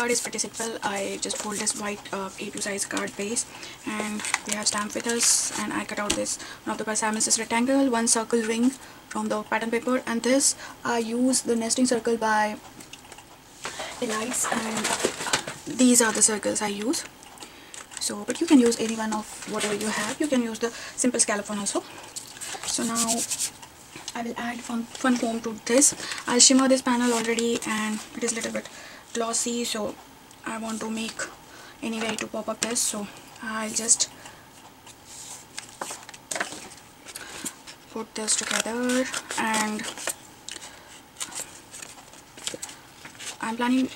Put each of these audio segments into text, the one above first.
card is pretty simple I just pulled this white uh, A2 size card base and we have stamp with us and I cut out this. One of the Pasamis rectangle one circle ring from the pattern paper and this I use the nesting circle by Elites and these are the circles I use. So but you can use any one of whatever you have. You can use the simple scallop one also. So now I will add fun, fun foam to this. I'll shimmer this panel already and it is a little bit glossy so I want to make any way to pop up this so I'll just put this together and I'm planning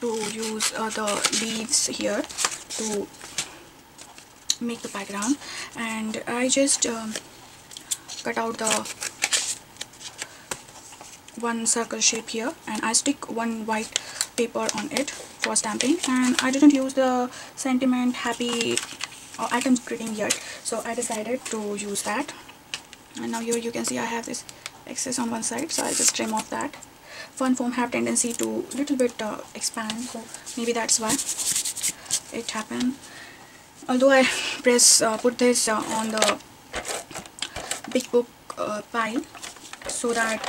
to use uh, the leaves here to make the background and I just um, cut out the one circle shape here and I stick one white paper on it for stamping. And I didn't use the sentiment happy or atoms greeting yet. So I decided to use that. And now here you can see I have this excess on one side. So I'll just trim off that. Fun foam have tendency to little bit uh, expand. So maybe that's why it happened. Although I press uh, put this uh, on the big book uh, pile so that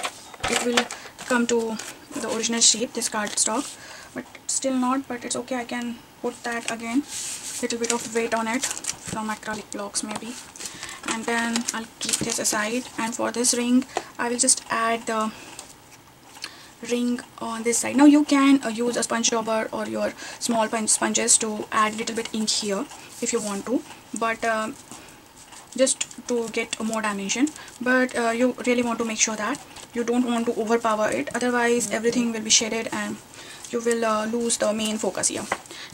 it will come to the original shape this cardstock but still not but it's okay I can put that again. Little bit of weight on it from acrylic blocks maybe. And then I'll keep this aside and for this ring I will just add the ring on this side. Now you can uh, use a sponge rubber or your small sponges to add a little bit ink here if you want to. But uh, just to get more dimension. But uh, you really want to make sure that you don't want to overpower it. Otherwise everything will be shaded and you will uh, lose the main focus here.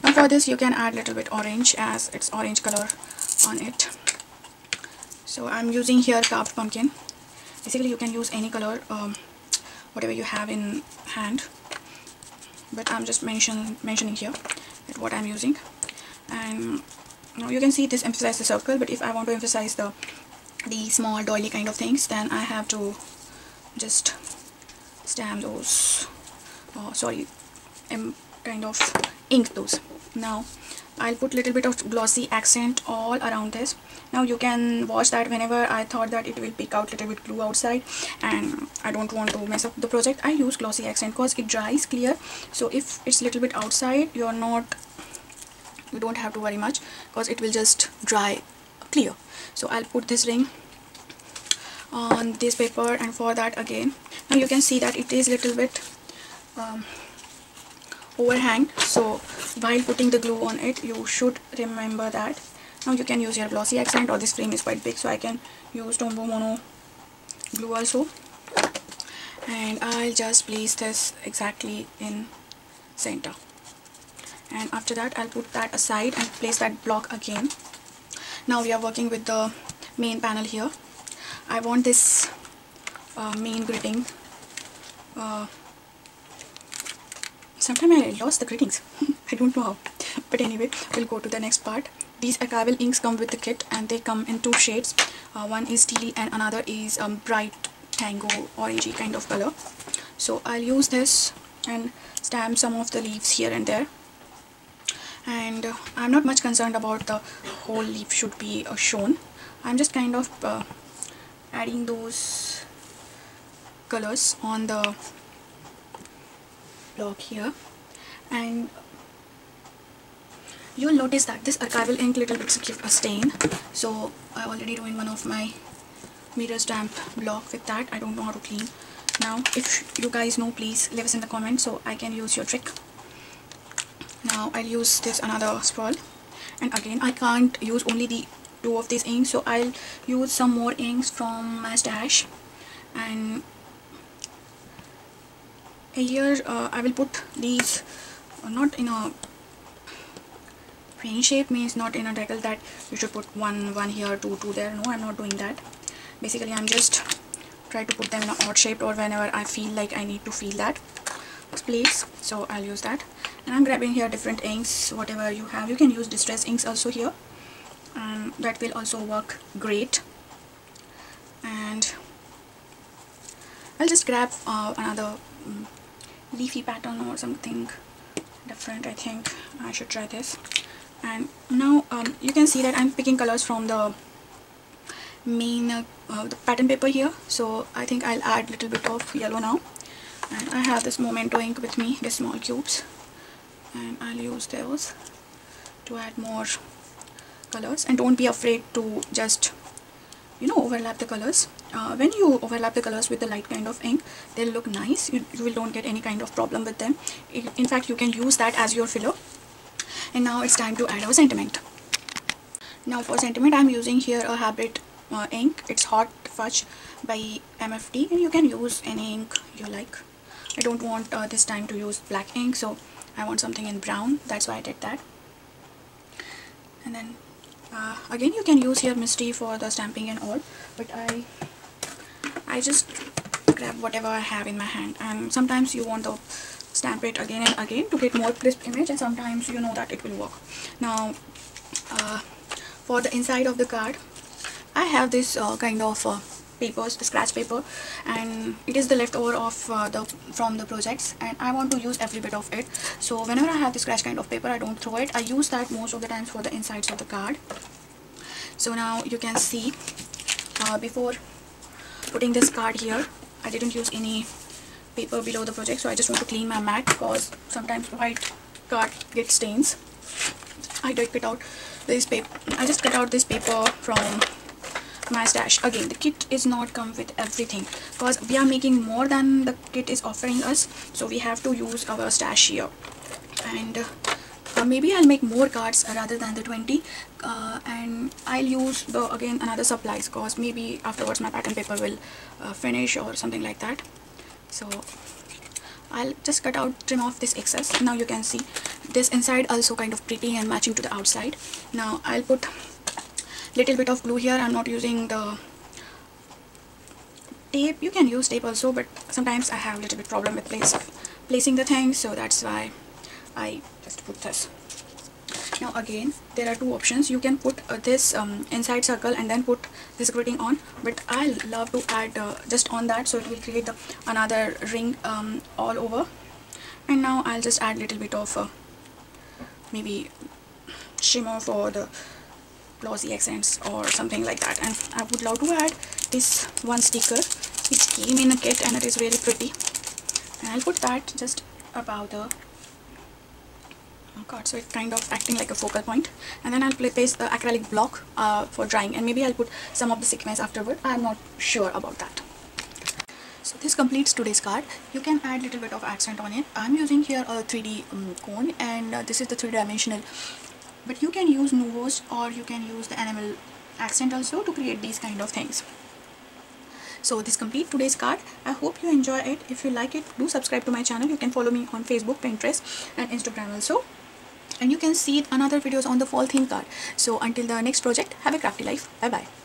Now for this you can add a little bit orange as it's orange color on it. So I'm using here carved pumpkin. Basically you can use any color um, whatever you have in hand. But I'm just mention, mentioning here what I'm using. And now you can see this emphasizes the circle but if I want to emphasize the the small doily kind of things then I have to just stamp those oh, sorry um, kind of ink those. Now I'll put a little bit of glossy accent all around this. Now you can watch that whenever I thought that it will pick out little bit glue outside and I don't want to mess up the project. I use glossy accent because it dries clear. So if it's little bit outside you're not you don't have to worry much because it will just dry clear. So I'll put this ring on this paper and for that again. Now you can see that it is little bit um, overhang. So while putting the glue on it you should remember that. Now you can use your glossy accent or this frame is quite big so I can use Tombow Mono glue also. And I'll just place this exactly in center. And after that I'll put that aside and place that block again. Now we are working with the main panel here I want this uh, main greeting. Uh, sometimes I lost the greetings. I don't know how. But anyway we'll go to the next part. These archival inks come with the kit and they come in two shades. Uh, one is teal and another is um, bright tango orangey kind of color. So I'll use this and stamp some of the leaves here and there. And uh, I'm not much concerned about the whole leaf should be uh, shown. I'm just kind of uh, adding those colors on the block here. And you'll notice that this archival ink little bit give a stain. So I already ruined one of my mirror stamp block with that. I don't know how to clean. Now if you guys know please leave us in the comments so I can use your trick. Now I'll use this another sprawl and again I can't use only the two of these inks. So I'll use some more inks from my stash. And here uh, I will put these uh, not in a plane shape means not in a decal that you should put one one here two two there. No I'm not doing that. Basically I'm just try to put them in an odd shape or whenever I feel like I need to feel that place. So I'll use that. And I'm grabbing here different inks whatever you have. You can use distress inks also here and that will also work great. And I'll just grab uh, another um, leafy pattern or something different I think. I should try this. And now um, you can see that I'm picking colors from the main uh, uh, the pattern paper here. So I think I'll add a little bit of yellow now. And I have this Memento ink with me the small cubes. And I'll use those to add more colors and don't be afraid to just you know overlap the colors. Uh, when you overlap the colors with the light kind of ink they'll look nice. You, you will don't get any kind of problem with them. In fact you can use that as your filler. And now it's time to add our sentiment. Now for sentiment I'm using here a habit uh, ink. It's hot fudge by MFT and you can use any ink you like. I don't want uh, this time to use black ink so I want something in brown. That's why I did that. And then uh, again you can use here MISTI for the stamping and all but I I just grab whatever I have in my hand. And sometimes you want to stamp it again and again to get more crisp image and sometimes you know that it will work. Now uh, for the inside of the card I have this uh, kind of uh, papers scratch paper and it is the leftover of uh, the from the projects and I want to use every bit of it. So whenever I have the scratch kind of paper I don't throw it. I use that most of the times for the insides of the card. So now you can see uh, before putting this card here I didn't use any paper below the project so I just want to clean my mat because sometimes white card gets stains. I did cut out this paper I just cut out this paper from my stash again the kit is not come with everything because we are making more than the kit is offering us. So we have to use our stash here. And uh, maybe I'll make more cards rather than the 20 uh, and I'll use the again another supplies because maybe afterwards my pattern paper will uh, finish or something like that. So I'll just cut out trim off this excess. Now you can see this inside also kind of pretty and matching to the outside. Now I'll put little bit of glue here. I'm not using the tape. You can use tape also but sometimes I have a little bit problem with place, placing the things so that's why I just put this. Now again there are two options. You can put uh, this um, inside circle and then put this gridding on but I love to add uh, just on that so it will create the, another ring um, all over. And now I'll just add little bit of uh, maybe shimmer for the glossy accents or something like that. And I would love to add this one sticker which came in a kit and it is really pretty. And I'll put that just above the oh god so it's kind of acting like a focal point. And then I'll place the acrylic block uh, for drying. And maybe I'll put some of the sequins afterward. I'm not sure about that. So this completes today's card. You can add a little bit of accent on it. I'm using here a 3d um, cone and uh, this is the three-dimensional but you can use Nuvos or you can use the enamel accent also to create these kind of things. So this complete today's card. I hope you enjoy it. If you like it do subscribe to my channel. You can follow me on facebook pinterest and instagram also. And you can see another videos on the fall theme card. So until the next project have a crafty life. Bye bye